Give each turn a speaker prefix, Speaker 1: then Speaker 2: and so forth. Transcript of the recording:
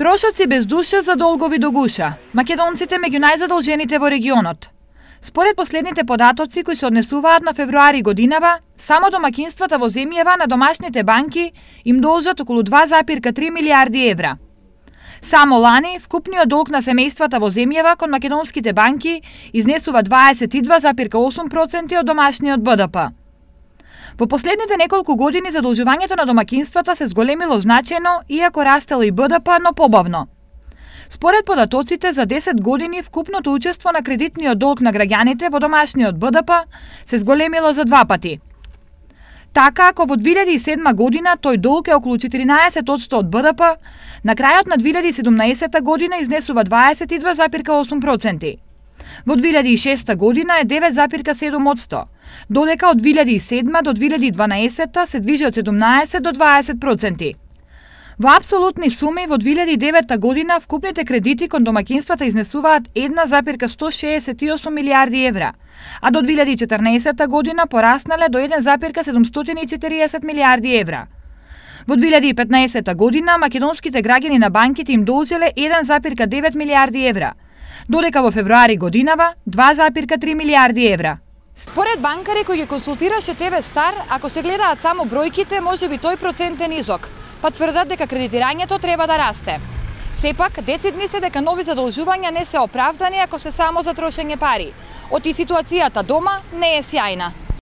Speaker 1: Трошоци без душа за долгови до гуша. Македонците меѓу најзадолжените во регионот. Според последните податоци кои се однесуваат на февруари годинава, само домакинствата во земјава на домашните банки им должат околу 2,3 милиарди евра. Само лани, вкупниот долг на семејствата во земјава кон македонските банки изнесува 22,8% од домашниот БДП. Во последните неколку години задолжувањето на домакинствата се зголемило значајно, иако растело и БДП, но побавно. Според податоците за 10 години вкупното учество на кредитниот долг на граѓаните во домашниот БДП се зголемило за два пати. Така, ако во 2007 година тој долг е околу 14% од БДП, на крајот на 2017 година изнесува 22,8%. Во 2006 година е 9,7%, додека од 2007 до 2012 се движи од 17 до 20 проценти. Во апсолутни суми во 2009 година вкупните кредити кон домакинствата изнесуваат 1,168 милиарди евра, а до 2014 година пораснале до 1,740 милиарди евра. Во 2015 година македонските граѓани на банките им должеле 1,9 милиарди евра, додека во февруари годинава 2,3 милиарди евра. Според банкари кои ги консултираше ТВ Стар, ако се гледаат само бројките, може би тој процент е низок, па тврдат дека кредитирањето треба да расте. Сепак, децидни се дека нови задолжувања не се оправдани ако се само за трошење пари. Оти ситуацијата дома не е сјајна.